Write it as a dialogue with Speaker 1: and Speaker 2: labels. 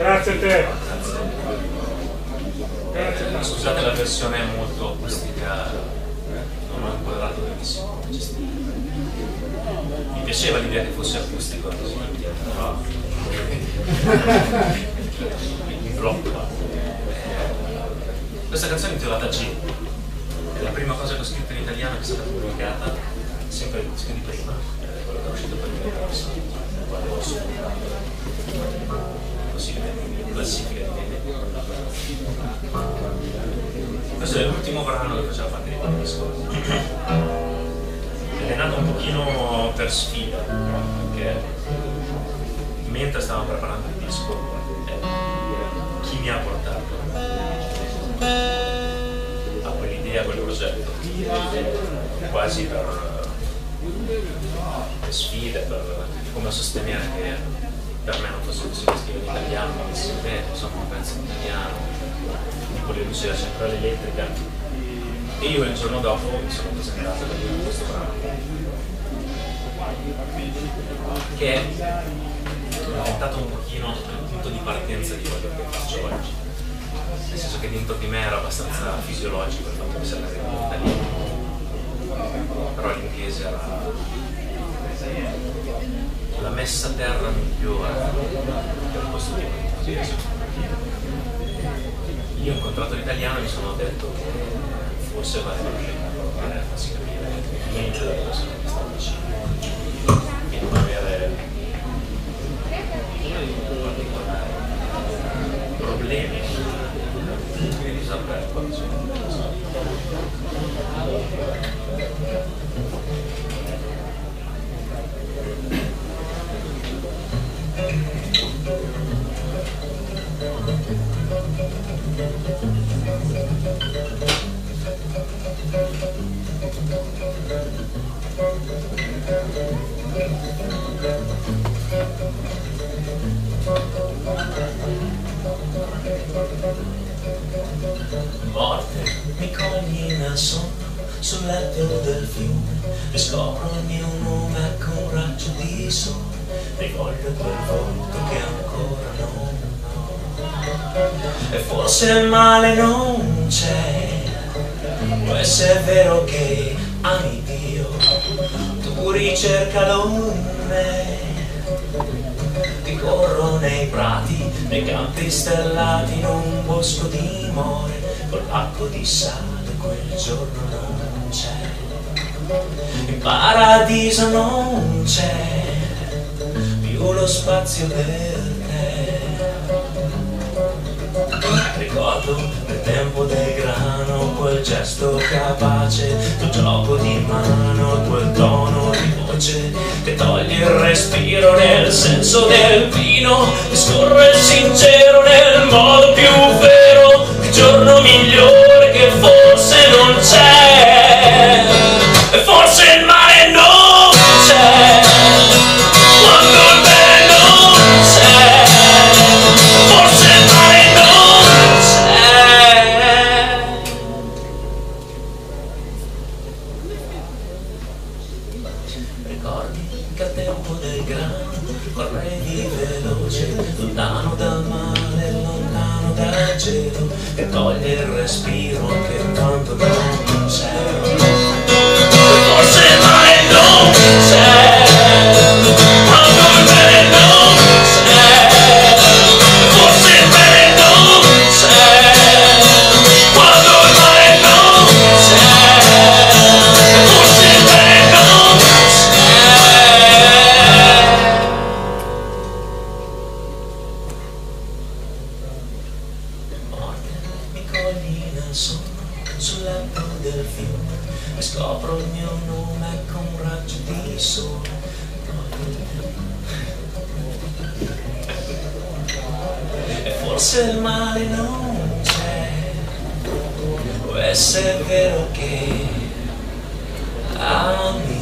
Speaker 1: Grazie a te. Grazie. Scusate la versione è molto acustica, eh? non ho inquadrato benissimo. Mi piaceva l'idea che fosse acustico, però mi blocco. Questa canzone è intitolata G, è la prima cosa che ho scritto in italiano che è stata pubblicata, sempre di prima, quella che è uscita per me, quando ho l'ultimo brano che faceva parte di quel disco. Ed è nato un pochino per sfida, perché mentre stavamo preparando il disco, eh, chi mi ha portato a quell'idea, a quel progetto, quasi per, per sfida, per come sostenere che per me non fosse possibile italiano, ma che bene, insomma un pezzo italiano, tipo le luci della centrale elettrica. E io il giorno dopo mi sono presentato dire questo brano, che è diventato un pochino il punto di partenza di quello che faccio oggi. Nel senso che dentro di me era abbastanza fisiologico il fatto di sapere in italiano, però l'inglese era la messa a terra migliore Io ho incontrato l'italiano e mi sono detto che forse vale la pena provare a farsi capire niente della persona che sta vicino e non avere problemi di disapprezzo quando sono Morte mi cogli nel sonno sul letto del fiume scopro il mio nome con un raggio di sole rivoglio quel volto che ancora non e forse il male non c'è può essere vero che ami Dio tu ricercalo in me. Ti corro nei prati nei campi stellati in un bosco di more con l'acqua di sale quel giorno non c'è. In paradiso non c'è più lo spazio per ricordo nel tempo del grano quel gesto capace tuo gioco di mano quel tono di voce che toglie il respiro nel senso del vino che scorre sincero nel modo più del grano correvi veloce, lontano dal male, lontano dal gelo, che toglie il respiro anche quando non sul letto del fiume e scopro il mio nome con un raggio di sole. E forse il male non c'è, può essere vero che ami